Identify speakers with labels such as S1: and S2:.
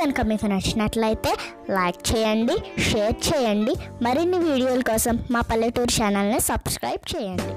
S1: కనుక మీకు నచ్చినట్లయితే లైక్ చేయండి షేర్ చేయండి. మరిన్ని వీడియోల కోసం మా పల్లెటూరు ఛానల్ని సబ్స్క్రైబ్ చేయండి.